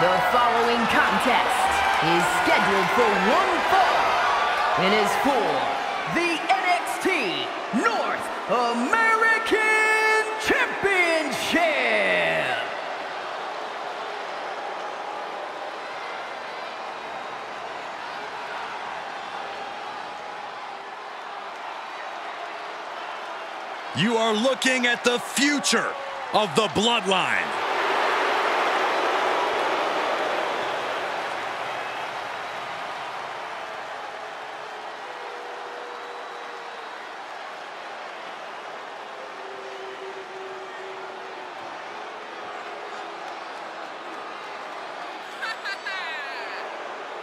The following contest is scheduled for one fall and is for the NXT North American Championship. You are looking at the future of the Bloodline.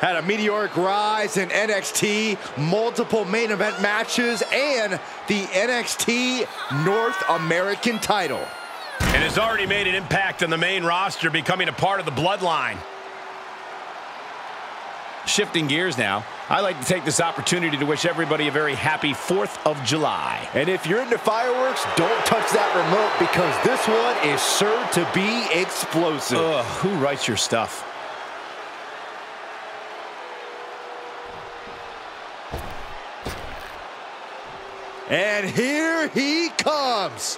Had a meteoric rise in NXT, multiple main event matches, and the NXT North American title. And has already made an impact on the main roster, becoming a part of the bloodline. Shifting gears now, I'd like to take this opportunity to wish everybody a very happy 4th of July. And if you're into fireworks, don't touch that remote because this one is sure to be explosive. Ugh, who writes your stuff? And here he comes.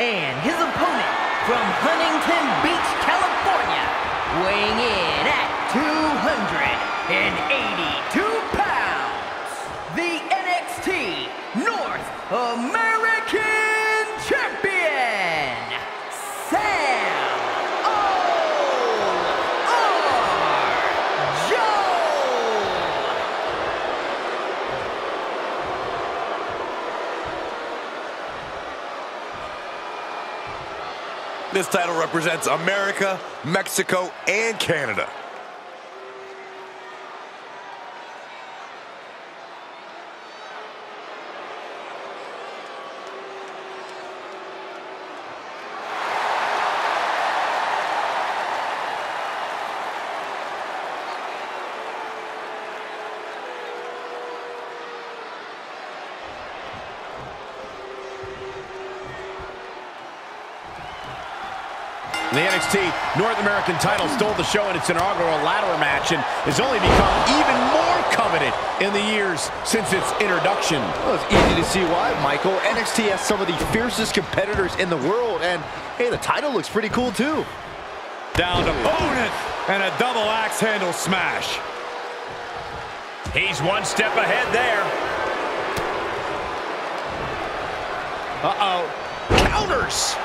And his opponent from Huntington Beach, California, weighing in This title represents America, Mexico, and Canada. North American title stole the show in its inaugural ladder match and has only become even more coveted in the years since its introduction. Well, it's easy to see why, Michael. NXT has some of the fiercest competitors in the world, and hey, the title looks pretty cool too. Down to opponent and a double axe handle smash. He's one step ahead there. Uh-oh. Counters!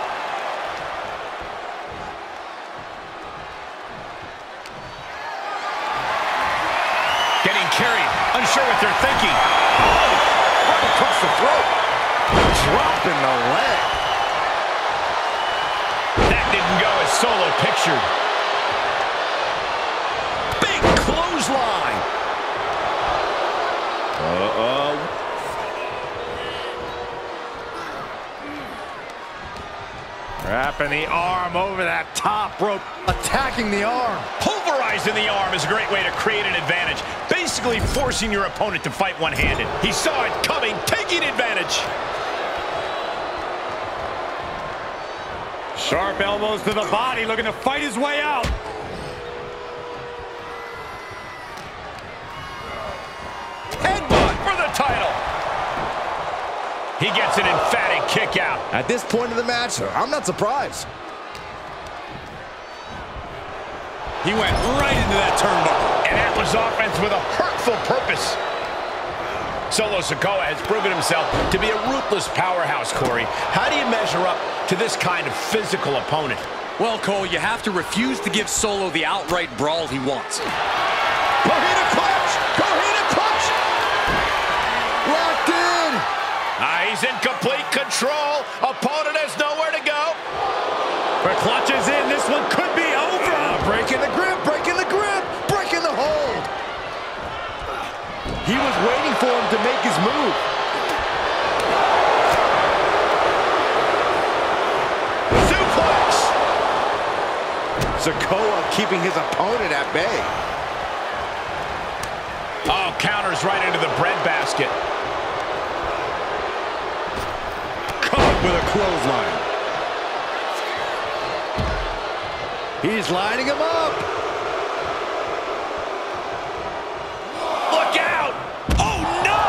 Dropping the leg. That didn't go as Solo pictured. Big clothesline. Uh-oh. Wrapping the arm over that top rope. Attacking the arm. Pulverizing the arm is a great way to create an advantage. Basically forcing your opponent to fight one-handed. He saw it coming, taking advantage. Sharp elbows to the body, looking to fight his way out. Headbutt for the title. He gets an emphatic kick out. At this point of the match, I'm not surprised. He went right into that turnbuckle. And that was offense with a hurtful purpose. Solo Sikoa has proven himself to be a ruthless powerhouse, Corey. How do you measure up to this kind of physical opponent? Well, Cole, you have to refuse to give Solo the outright brawl he wants. Coquina clutch! Coquina clutch! Locked in! Ah, he's in complete control. Opponent has nowhere to go. The clutch is in. This one could be over. Breaking the grip, breaking the grip, breaking the hold. He was waiting for him to make his move. Suplex. Sikoa keeping his opponent at bay. Oh, counters right into the breadbasket. Caught with a clothesline. He's lining him up. Look out! Oh, no!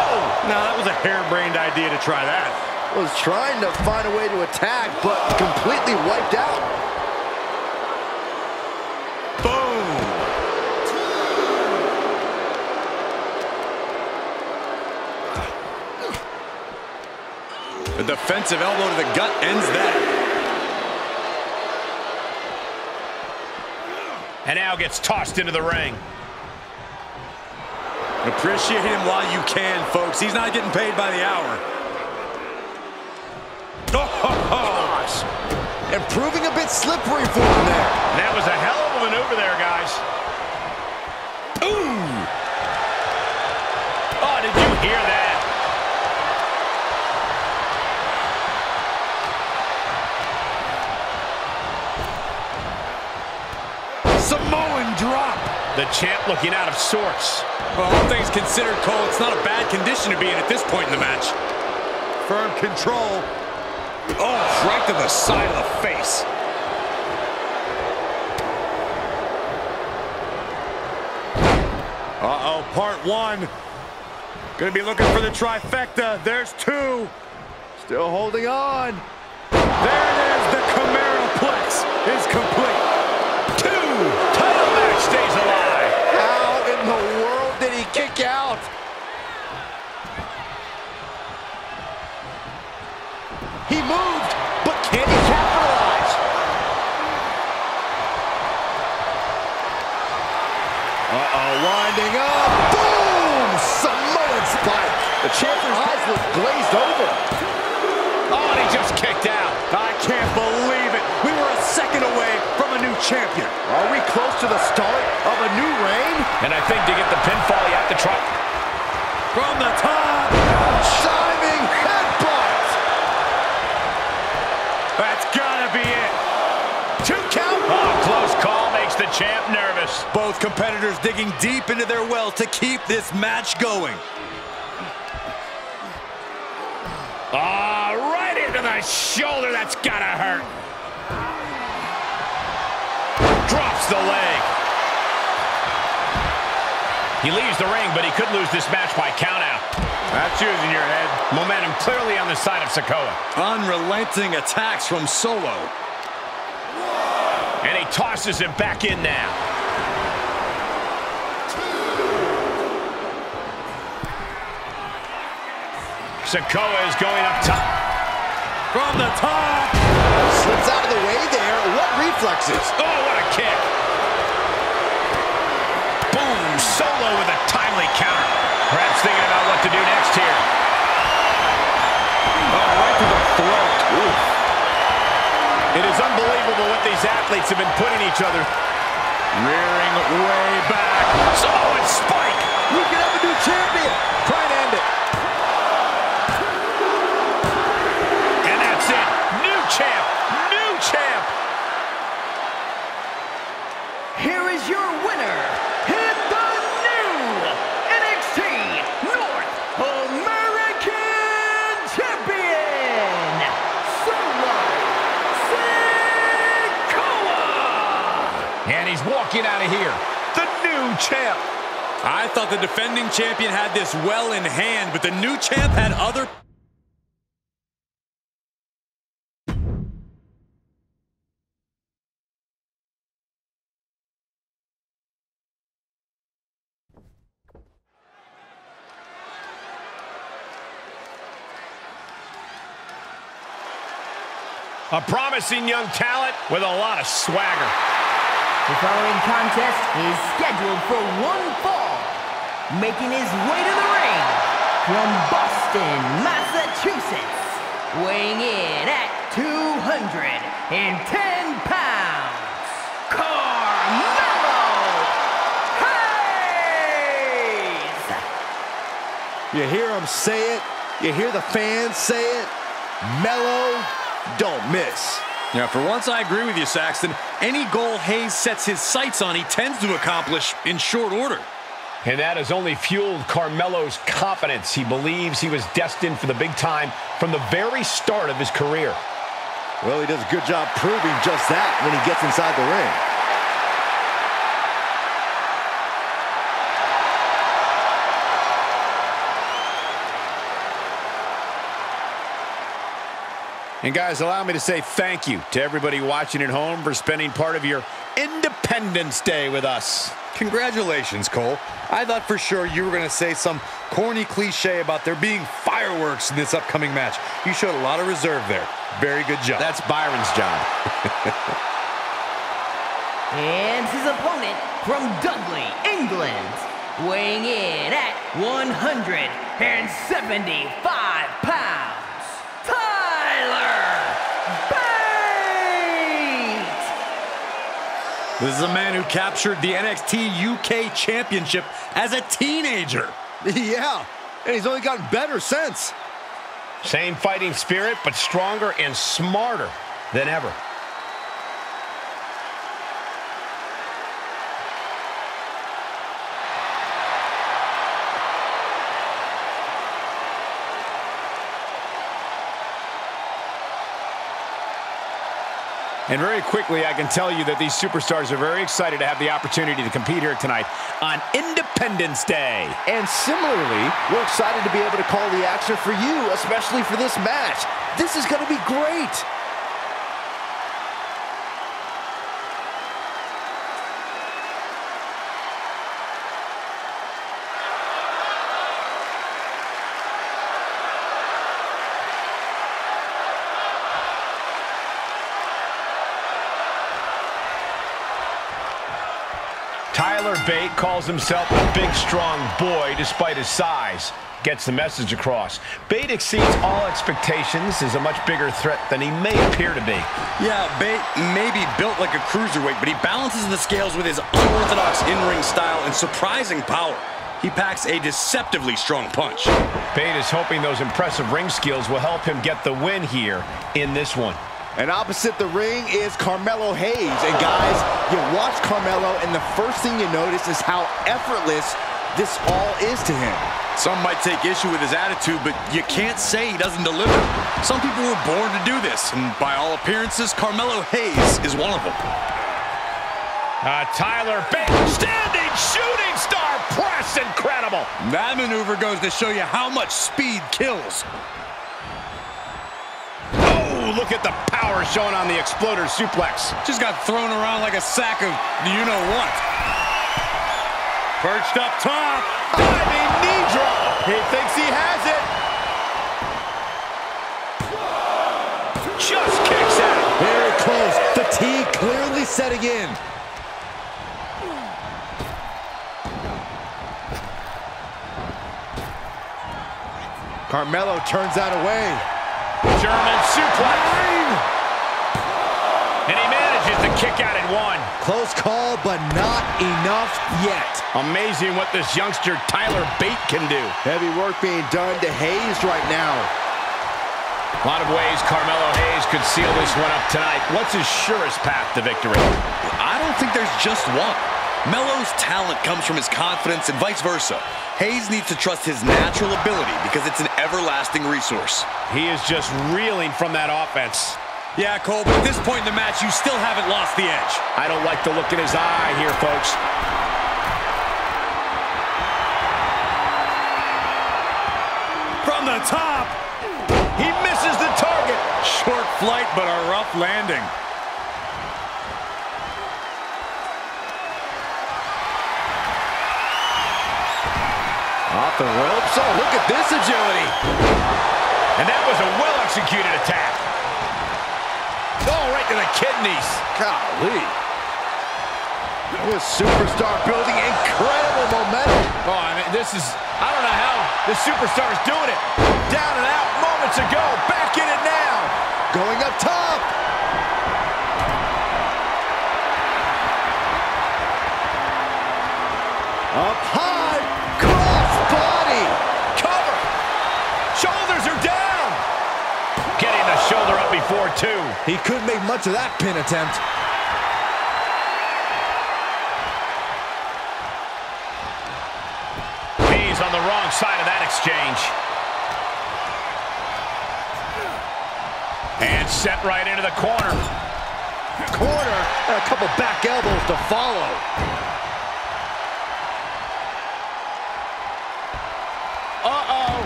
Now, that was a harebrained idea to try that. Was trying to find a way to attack, but completely wiped out. Boom. The defensive elbow to the gut ends that. And now gets tossed into the ring. Appreciate him while you can, folks. He's not getting paid by the hour. Oh, gosh. And proving a bit slippery for him there. That was a hell of a maneuver there, guys. The champ looking out of sorts. Well, all things considered, Cole, it's not a bad condition to be in at this point in the match. Firm control. Oh, right to the side of the face. Uh-oh, part one. Gonna be looking for the trifecta. There's two. Still holding on. There it is. The Cameraplex is complete. Glazed over. Oh, and he just kicked out. I can't believe it. We were a second away from a new champion. Are we close to the start of a new reign? And I think to get the pinfall, you have to try. From the top. Diving headbutt. That's gotta be it. Two count. Oh, close call makes the champ nervous. Both competitors digging deep into their well to keep this match going. Ah, right into the shoulder. That's gotta hurt. Drops the leg. He leaves the ring, but he could lose this match by countout. That's using your head. Momentum clearly on the side of Sikoa. Unrelenting attacks from Solo. And he tosses him back in now. Sikoa is going up top. From the top. Slips out of the way there. What reflexes? Oh, what a kick. Boom, solo with a timely counter. Perhaps thinking about what to do next here. Oh, right to the throat. Ooh. It is unbelievable what these athletes have been putting each other. Rearing way back. Oh, Samoan spike. We can have a new champion. And he's walking out of here. The new champ. I thought the defending champion had this well in hand, but the new champ had other... A promising young talent with a lot of swagger. The following contest is scheduled for one fall. Making his way to the ring from Boston, Massachusetts. Weighing in at 210 pounds. Carmelo Hayes! You hear him say it. You hear the fans say it. Melo, don't miss. Yeah, for once I agree with you, Saxton. Any goal Hayes sets his sights on, he tends to accomplish in short order. And that has only fueled Carmelo's confidence. He believes he was destined for the big time from the very start of his career. Well, he does a good job proving just that when he gets inside the ring. And guys, allow me to say thank you to everybody watching at home for spending part of your Independence Day with us. Congratulations, Cole. I thought for sure you were going to say some corny cliche about there being fireworks in this upcoming match. You showed a lot of reserve there. Very good job. That's Byron's job. And his opponent from Dudley, England, weighing in at 175 pounds, This is a man who captured the NXT UK Championship as a teenager. yeah, and he's only gotten better since. Same fighting spirit, but stronger and smarter than ever. And very quickly, I can tell you that these superstars are very excited to have the opportunity to compete here tonight on Independence Day. And similarly, we're excited to be able to call the action for you, especially for this match. This is going to be great. Tyler Bate calls himself a big, strong boy despite his size. Gets the message across. Bate exceeds all expectations, is a much bigger threat than he may appear to be. Yeah, Bate may be built like a cruiserweight, but he balances the scales with his unorthodox in-ring style and surprising power. He packs a deceptively strong punch. Bate is hoping those impressive ring skills will help him get the win here in this one. And opposite the ring is Carmelo Hayes. And guys, you watch Carmelo, and the first thing you notice is how effortless this all is to him. Some might take issue with his attitude, but you can't say he doesn't deliver. Some people were born to do this, and by all appearances, Carmelo Hayes is one of them. Uh, Tyler Bate, standing shooting star press, incredible. That maneuver goes to show you how much speed kills. Look at the power shown on the exploder suplex. Just got thrown around like a sack of you-know-what. Perched up top. Diving knee drop. He thinks he has it. Just kicks out. Very close. Fatigue clearly setting in. Carmelo turns that away. German suplex. And he manages to kick out at one. Close call, but not enough yet. Amazing what this youngster Tyler Bate can do. Heavy work being done to Hayes right now. A lot of ways Carmelo Hayes could seal this one up tonight. What's his surest path to victory? I don't think there's just one. Melo's talent comes from his confidence and vice versa. Hayes needs to trust his natural ability because it's an everlasting resource. He is just reeling from that offense. Yeah, Cole, but at this point in the match, you still haven't lost the edge. I don't like the look in his eye here, folks. From the top. He misses the target. Short flight, but a rough landing. Off the ropes. Oh, look at this agility. And that was a well-executed attack. Oh, right to the kidneys. Golly. This superstar building incredible momentum. Oh, I mean, this is, I don't know how the superstar is doing it. Down and out moments ago, back in it now. Going up top. Up high. He couldn't make much of that pin attempt. He's on the wrong side of that exchange. And set right into the corner. Corner and a couple back elbows to follow. Uh-oh.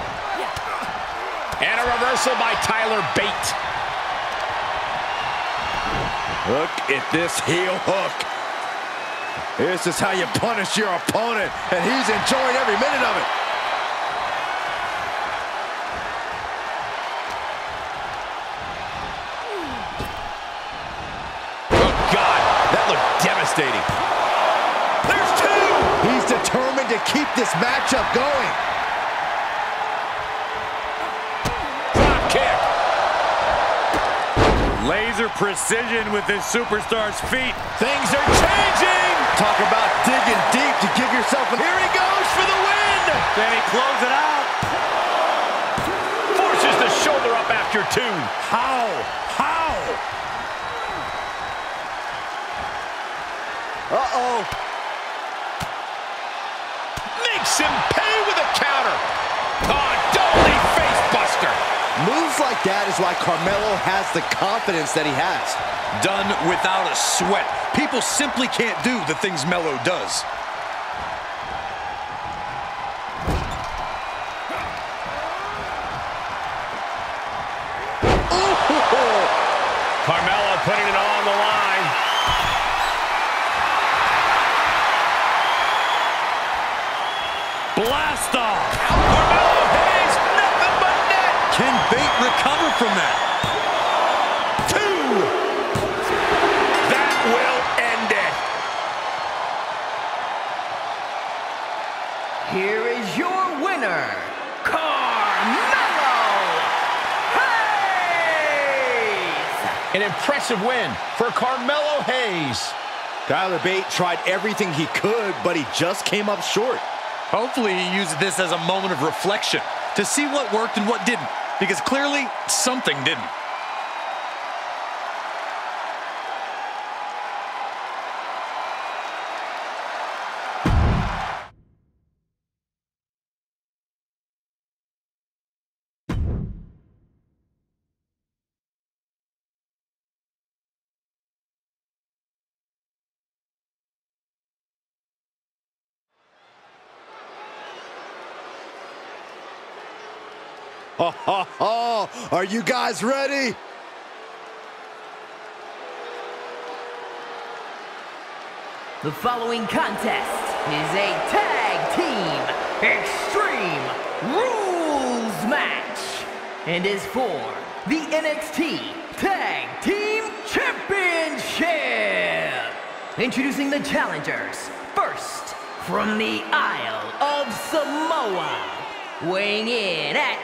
And a reversal by Tyler Bate. Look at this heel hook. This is how you punish your opponent, and he's enjoying every minute of it. Oh, God. That looked devastating. There's two. He's determined to keep this matchup going. Laser precision with this superstar's feet. Things are changing. Talk about digging deep to give yourself an... Here he goes for the win. Can he close it out? Forces the shoulder up after two. How? How? Uh-oh. Makes him pay with a counter. Oh, dolly face buster. Moves like that is why Carmelo has the confidence that he has. Done without a sweat. People simply can't do the things Melo does. Carmelo putting it all on the line. Blast off. Can Bate recover from that? Two. That will end it. Here is your winner, Carmelo Hayes! An impressive win for Carmelo Hayes. Tyler Bate tried everything he could, but he just came up short. Hopefully he uses this as a moment of reflection to see what worked and what didn't, because clearly something didn't. Ha! Are you guys ready? The following contest is a tag team extreme rules match and is for the NXT Tag Team Championship. Introducing the challengers. First, from the Isle of Samoa, weighing in at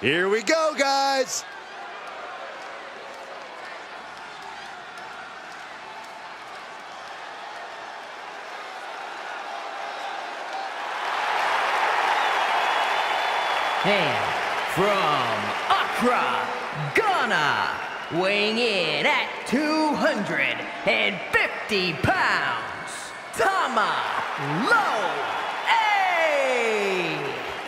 Here we go, guys. And from Accra, Ghana, weighing in at 250 pounds, Tama Low A.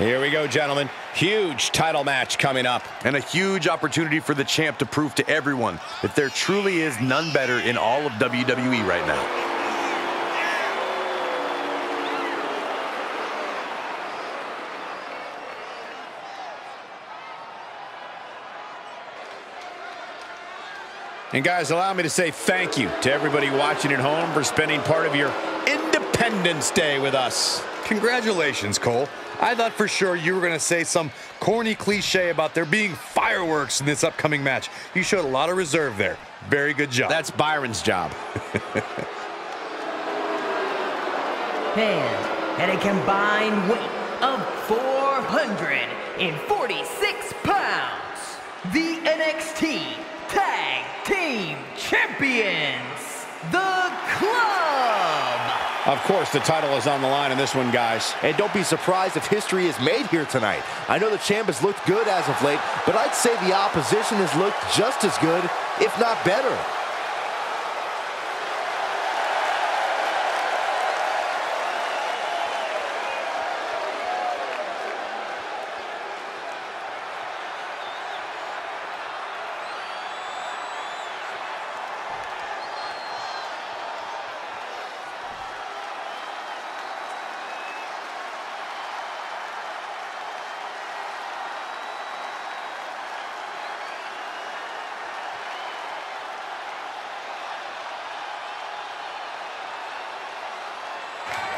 Here we go, gentlemen. Huge title match coming up. And a huge opportunity for the champ to prove to everyone that there truly is none better in all of WWE right now. And guys, allow me to say thank you to everybody watching at home for spending part of your Independence Day with us. Congratulations, Cole. I thought for sure you were going to say some corny cliche about there being fireworks in this upcoming match. You showed a lot of reserve there. Very good job. That's Byron's job. And at a combined weight of 446 pounds, the NXT Tag Team Champions, The Club. Of course, the title is on the line in this one, guys. And don't be surprised if history is made here tonight. I know the champ has looked good as of late, but I'd say the opposition has looked just as good, if not better.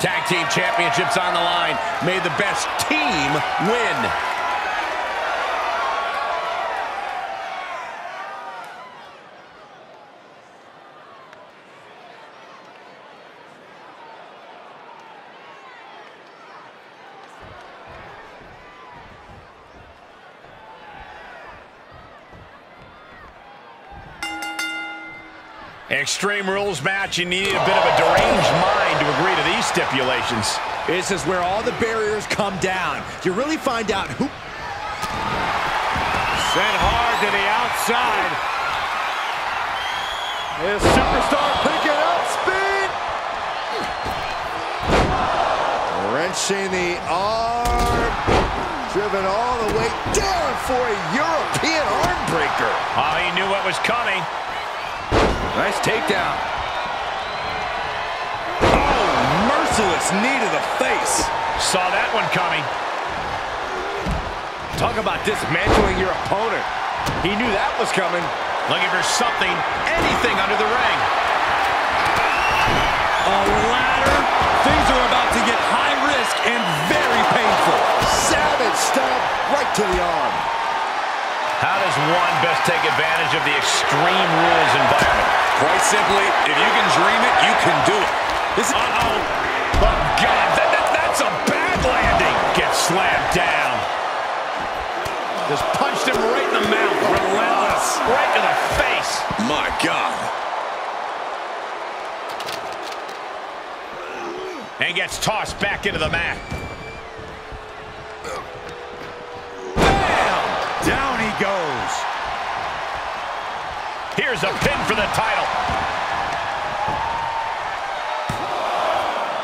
Tag Team Championships on the line. May the best team win. Extreme Rules match, you need a bit of a deranged mind to agree to these stipulations. This is where all the barriers come down. You really find out who... Sent hard to the outside. This superstar picking up speed. Wrenching the arm. Driven all the way down for a European arm breaker. Oh, ah, he knew what was coming. Nice takedown. Oh, merciless knee to the face. Saw that one coming. Talk about dismantling your opponent. He knew that was coming. Looking for something, anything under the ring. A ladder. Things are about to get high risk and very painful. Savage stomp right to the arm. How does one best take advantage of the Extreme Rules environment? Quite simply, if you can dream it, you can do it. This is Uh-oh. Oh, God, that, that, that's a bad landing. Gets slammed down. Just punched him right in the mouth. Relentless. Right to the face. my God. And gets tossed back into the mat. Here's a pin for the title.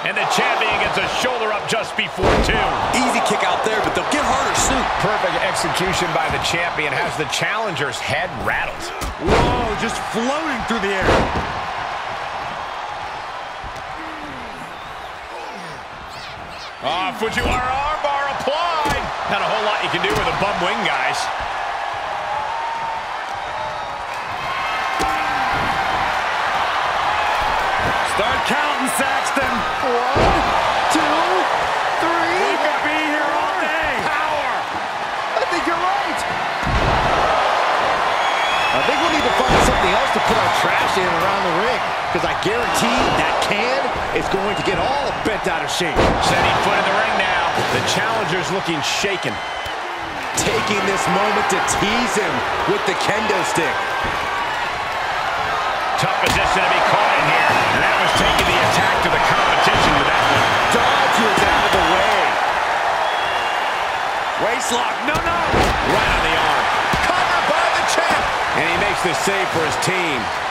And the champion gets a shoulder up just before two. Easy kick out there, but they'll get harder soon. Perfect execution by the champion has the challenger's head rattled. Whoa, just floating through the air. Oh, Fujiwara armbar applied. Not a whole lot you can do with a bum wing, guys. Counting, Saxton. One, two, three. We could be here all day. Power. I think you're right. I think we'll need to find something else to put our trash in around the ring. Because I guarantee that can is going to get all bent out of shape. Setting foot in the ring now. The challenger's looking shaken. Taking this moment to tease him with the kendo stick. Tough position to be caught was taking the attack to the competition with that one. Dodges out of the way. Waist lock. No, no. Right on the arm. Covered by the champ. And he makes the save for his team.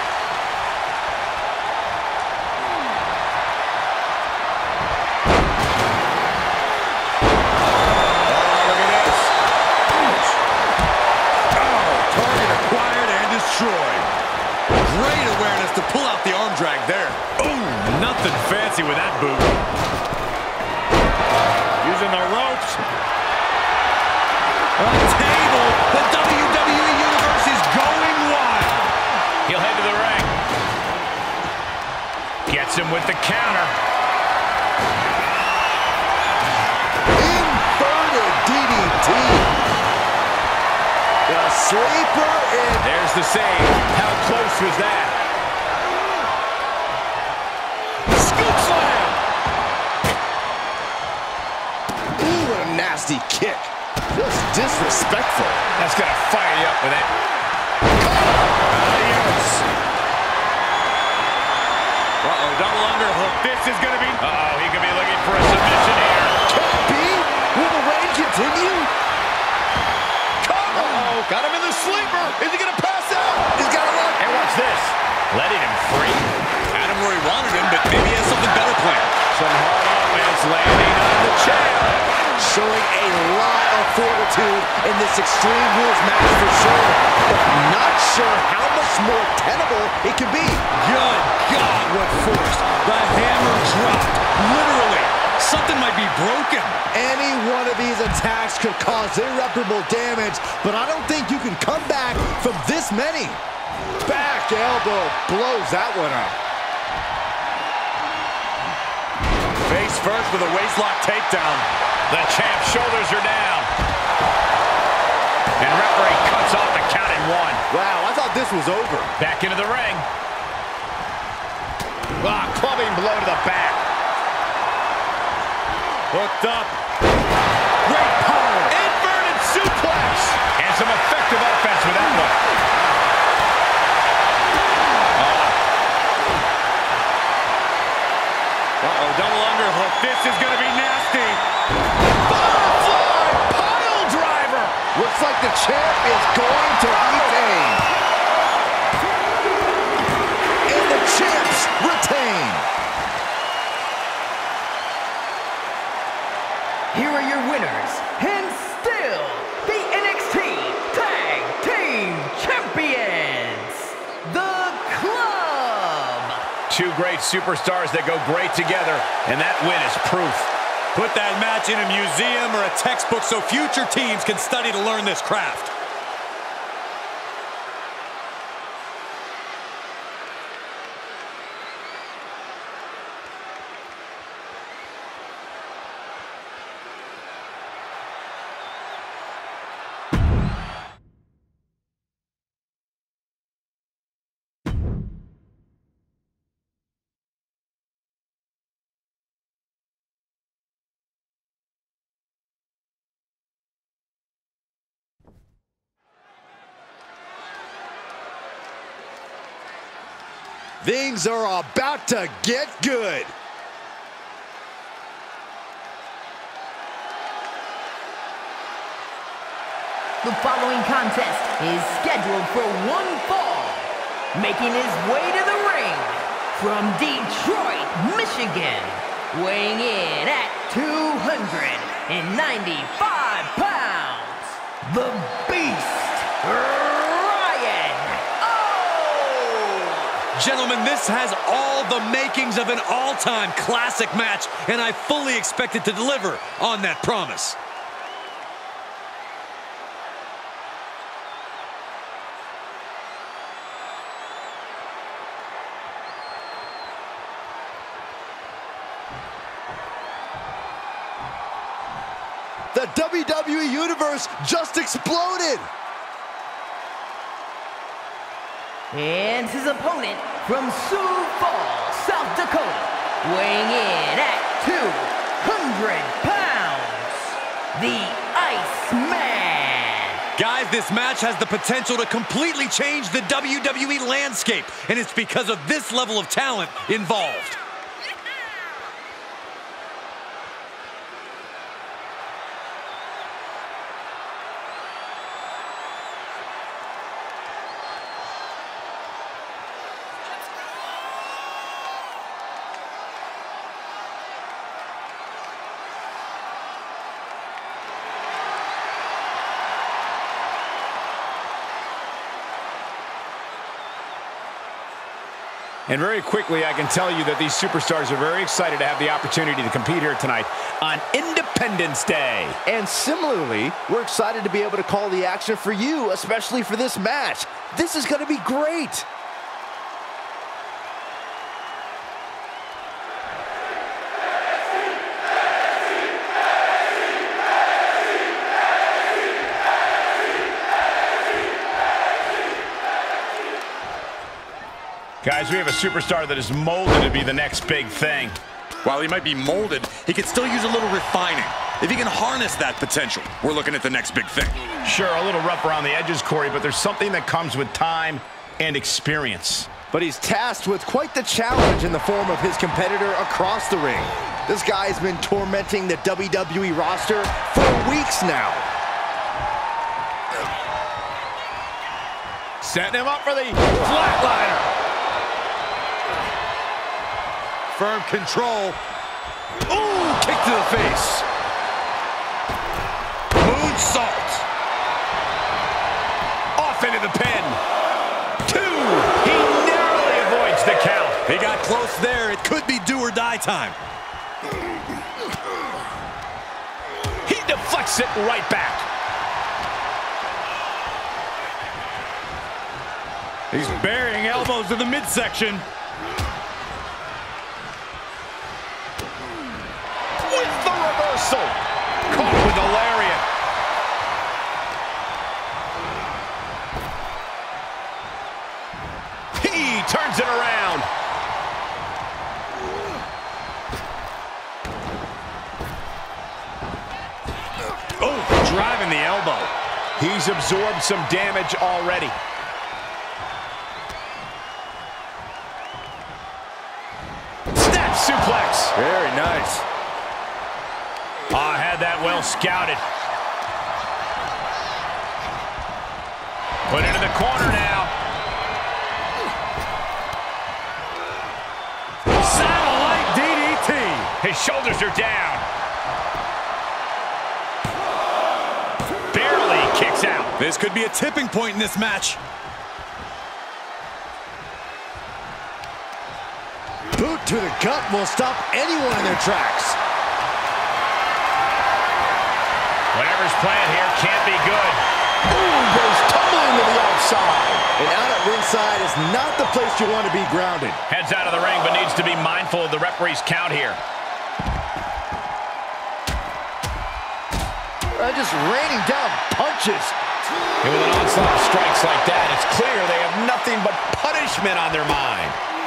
Nothing fancy with that boot. Using the ropes. A table. The WWE Universe is going wild. He'll head to the ring. Gets him with the counter. Inverted DDT. The sleeper in. There's the save. How close was that? Nasty kick. Just disrespectful. That's going to fire you up with it. Adios. Uh-oh, double underhook. This is going to be... Uh-oh, he could be looking for a submission here. Can it be? Will the reign continue? Uh-oh, got him in the sleeper. Is he going to pass out? He's got a look. And watch this. Letting him free. Had him where he wanted him, but maybe he has something better planned. Some hard offense landing on the champ. Showing a lot of fortitude in this Extreme Rules match for sure. But not sure how much more tenable it can be. Good God, what force. The hammer dropped. Literally. Something might be broken. Any one of these attacks could cause irreparable damage, but I don't think you can come back from this many. Back elbow blows that one up. Face first with a waistlock takedown. The champ's shoulders are down. And referee cuts off the count in one. Wow, I thought this was over. Back into the ring. Ah, clubbing blow to the back. Hooked up. Great power. Inverted suplex. And some effective offense with that one. Uh-oh, double underhook. This is going to be the champ is going to retain. And the champs retain. Here are your winners, and still the NXT Tag Team Champions, The Club. Two great superstars that go great together, and that win is proof. Put that match in a museum or a textbook so future teams can study to learn this craft. Things are about to get good. The following contest is scheduled for one fall. Making his way to the ring from Detroit, Michigan, weighing in at 295 pounds, the Beast, Gentlemen, this has all the makings of an all-time classic match, and I fully expect it to deliver on that promise. The WWE Universe just exploded! And his opponent from Sioux Falls, South Dakota, weighing in at 200 pounds, the Iceman. Guys, this match has the potential to completely change the WWE landscape, and it's because of this level of talent involved. And very quickly, I can tell you that these superstars are very excited to have the opportunity to compete here tonight on Independence Day. And similarly, we're excited to be able to call the action for you, especially for this match. This is going to be great. Guys, we have a superstar that is molded to be the next big thing. While he might be molded, he could still use a little refining. If he can harness that potential, we're looking at the next big thing. Sure, a little rough around the edges, Corey, but there's something that comes with time and experience. But he's tasked with quite the challenge in the form of his competitor across the ring. This guy's been tormenting the WWE roster for weeks now. Setting him up for the flatliner. Firm control. Ooh, kick to the face. Moonsault. Off into the pin. Two. He narrowly avoids the count. He got close there. It could be do or die time. He deflects it right back. He's burying elbows in the midsection. Absorbed some damage already. Snap suplex. Very nice. Ah, had that well scouted. Put into the corner now. Satellite DDT. His shoulders are down. This could be a tipping point in this match. Boot to the gut will stop anyone in their tracks. Whatever's planned here can't be good. Ooh, goes tumbling to the outside. And out at ringside is not the place you want to be grounded. Heads out of the ring, but needs to be mindful of the referee's count here. Uh, just raining down punches. And with an onslaught of strikes like that, it's clear they have nothing but punishment on their mind.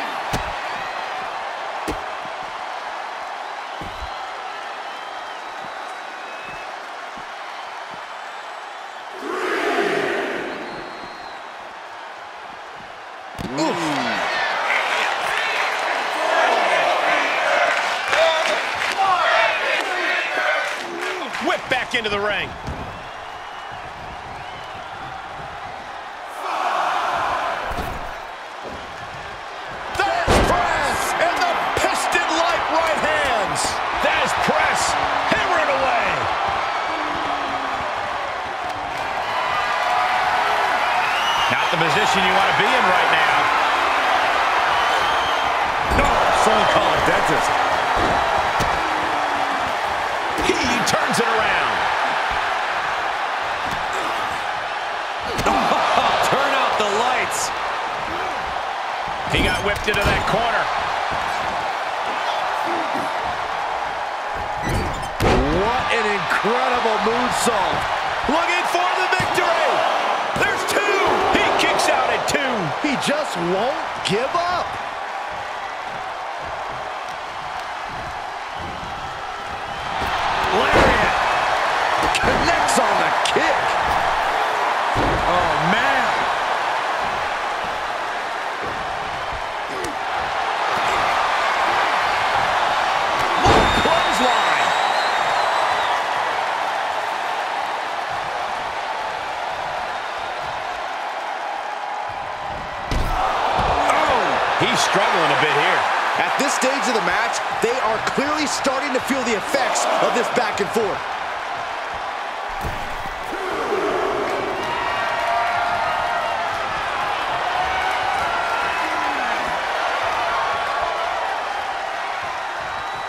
Of this back and forth.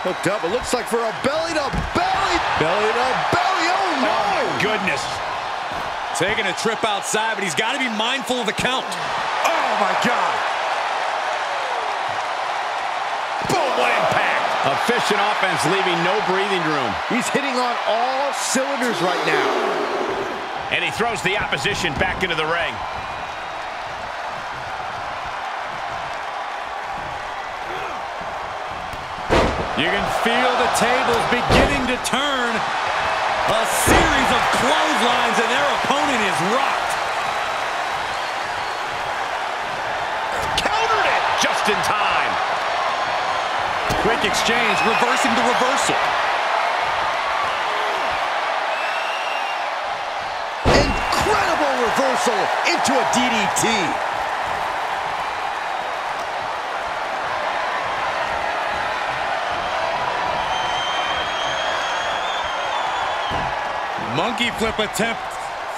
Hooked up, it looks like for a belly to belly, belly to belly, oh no! Oh, my goodness. Taking a trip outside, but he's got to be mindful of the count. Oh my God! Efficient offense leaving no breathing room. He's hitting on all cylinders right now. And he throws the opposition back into the ring. You can feel the tables beginning to turn. A series of clotheslines, and their opponent is rocked. Countered it just in time. Quick exchange, reversing the reversal. Incredible reversal into a DDT. Monkey flip attempt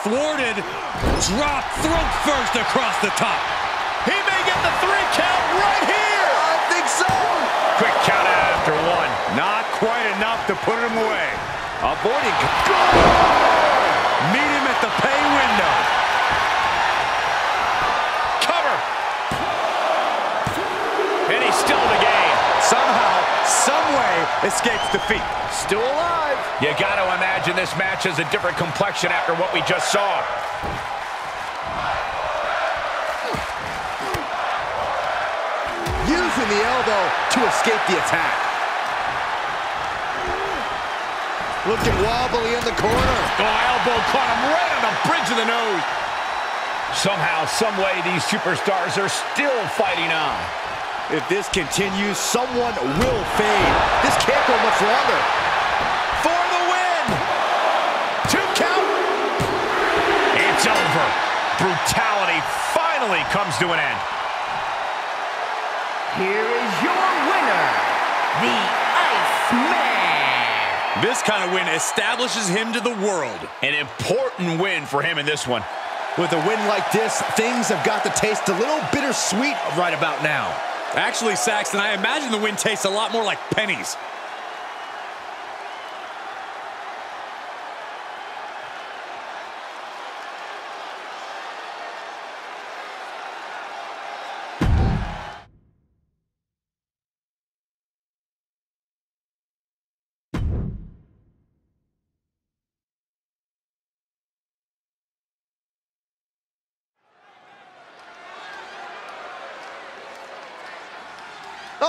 thwarted. Drop throat first across the top. He may get the three count right here. I think so. Quick count out after one. Not quite enough to put him away. Avoiding. Meet him at the pay window. Cover. And he's still in the game. Somehow, someway, escapes defeat. Still alive. You got to imagine this match has a different complexion after what we just saw. Using the elbow to escape the attack. Looking wobbly in the corner. Oh, elbow caught him right on the bridge of the nose. Somehow, some way, these superstars are still fighting on. If this continues, someone will fade. This can't go much longer. For the win! Two count. It's over. Brutality finally comes to an end. Here is your winner, the Iceman. This kind of win establishes him to the world. An important win for him in this one. With a win like this, things have got to taste a little bittersweet right about now. Actually, Saxton, I imagine the win tastes a lot more like pennies.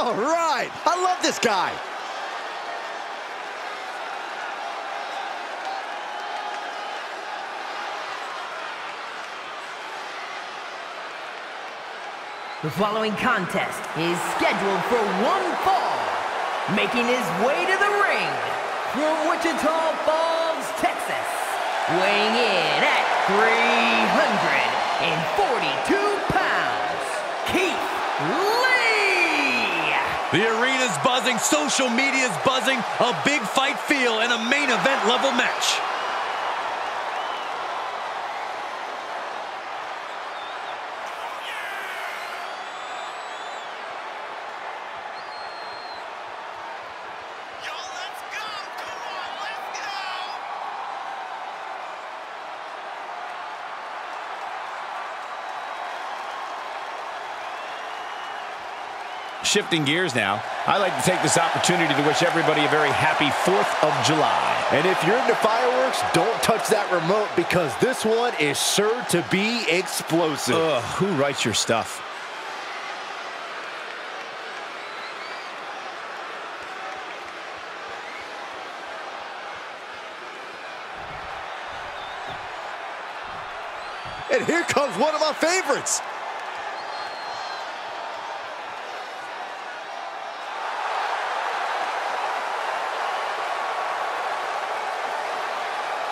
All right. I love this guy. The following contest is scheduled for one fall. Making his way to the ring from Wichita Falls, Texas. Weighing in at 342 buzzing, social media's buzzing, a big fight feel in a main event level match. Shifting gears now. I'd like to take this opportunity to wish everybody a very happy 4th of July. And if you're into fireworks, don't touch that remote because this one is sure to be explosive. Ugh, who writes your stuff? And here comes one of my favorites.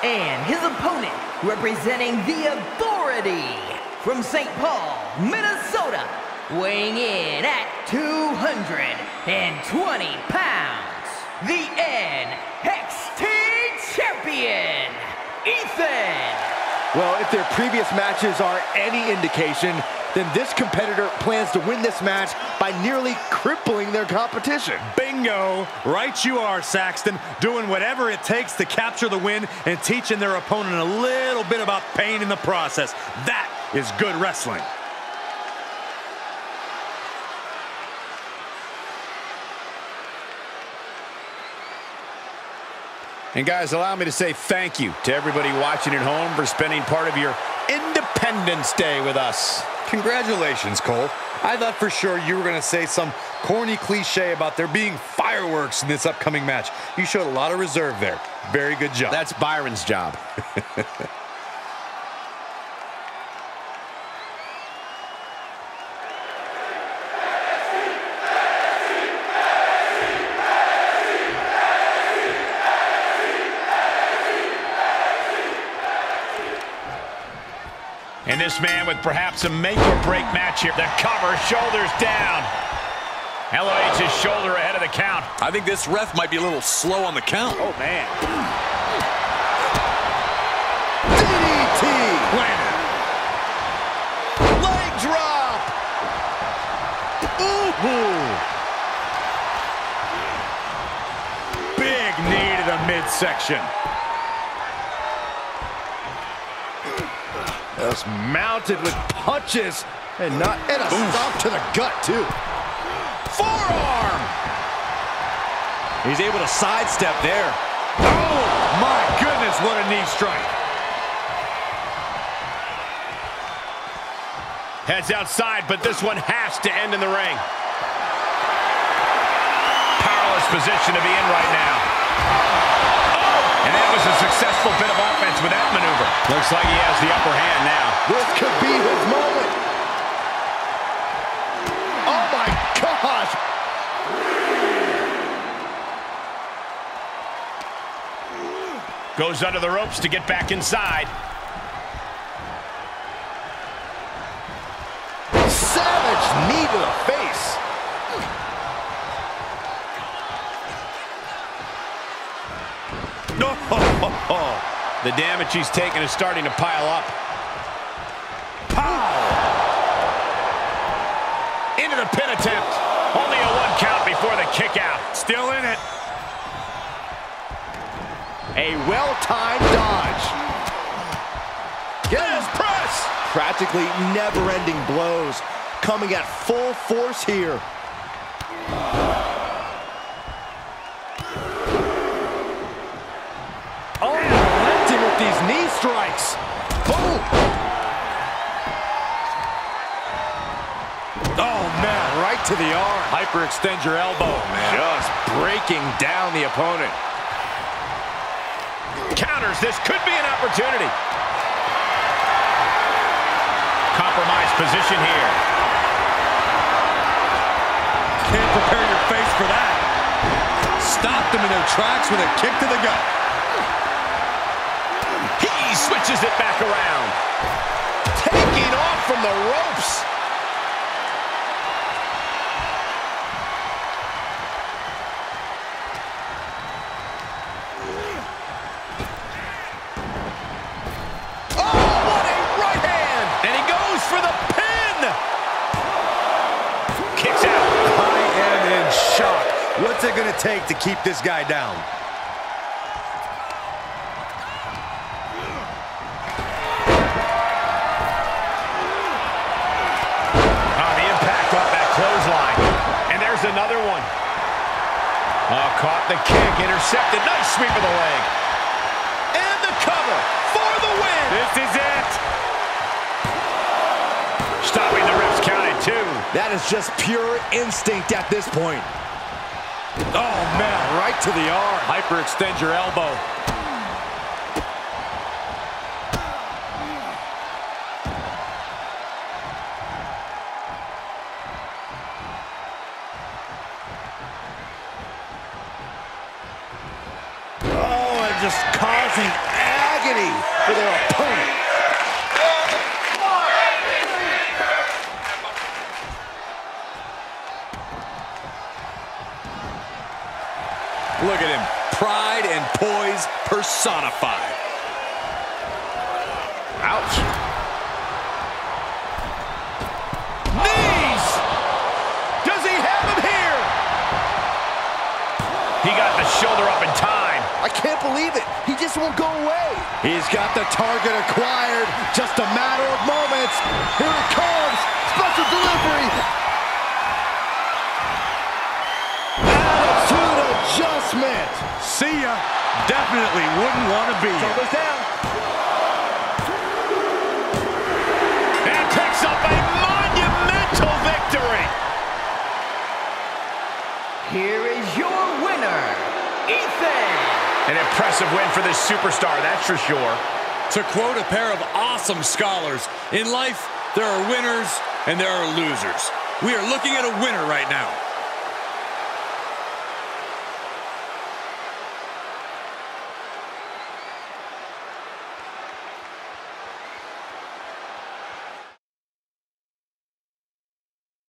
And his opponent, representing the Authority from St. Paul, Minnesota, weighing in at 220 pounds, the NXT Champion, Ethan Well, if their previous matches are any indication, then this competitor plans to win this match by nearly crippling their competition. Bingo! Right you are, Saxton, doing whatever it takes to capture the win and teaching their opponent a little bit about pain in the process. That is good wrestling. And guys, allow me to say thank you to everybody watching at home for spending part of your Independence Day with us. Congratulations, Cole. I thought for sure you were going to say some corny cliche about there being fireworks in this upcoming match. You showed a lot of reserve there. Very good job. That's Byron's job. And this man with perhaps a make-or-break match here. The cover, shoulders down. LOH's shoulder ahead of the count. I think this ref might be a little slow on the count. Oh, man. DDT! Landed. Leg drop! Ooh! big knee to the midsection. Just mounted with punches and not and a stop to the gut too. Forearm! He's able to sidestep there. Oh, my goodness, what a knee strike. Heads outside, but this one has to end in the ring. Powerless position to be in right now. And that was a successful bit of offense with that maneuver. Looks like he has the upper hand now. This could be his moment. Oh my gosh! Goes under the ropes to get back inside. Oh, the damage he's taken is starting to pile up. Pow! Into the pin attempt. Only a one count before the kick out. Still in it. A well-timed dodge. Get his press. Practically never-ending blows coming at full force here. Strikes. Boom. Oh, man. Right to the arm. Hyperextend your elbow, man. Just breaking down the opponent. Counters. This could be an opportunity. Compromised position here. Can't prepare your face for that. Stopped them in their tracks with a kick to the gut. He switches it back around. Taking off from the ropes. Oh, what a right hand! And he goes for the pin! Kicks out. I am in shock. What's it going to take to keep this guy down? The kick, intercepted. Nice sweep of the leg. And the cover for the win. This is it. Stopping the rips counted two. That is just pure instinct at this point. Oh, man. Right to the arm. Hyperextend your elbow. Just causing agony for their opponent. Look at him. Pride and poise personified. Ouch. Knees! Does he have him here? He got the shoulder up in time. I can't believe it. He just won't go away. He's got the target acquired. Just a matter of moments. Here it comes. Special delivery. Attitude adjustment. See ya. Definitely wouldn't want to be. Goes down. And picks up a monumental victory. Here is your winner, Ethan. An impressive win for this superstar, that's for sure. To quote a pair of awesome scholars, in life, there are winners and there are losers. We are looking at a winner right now.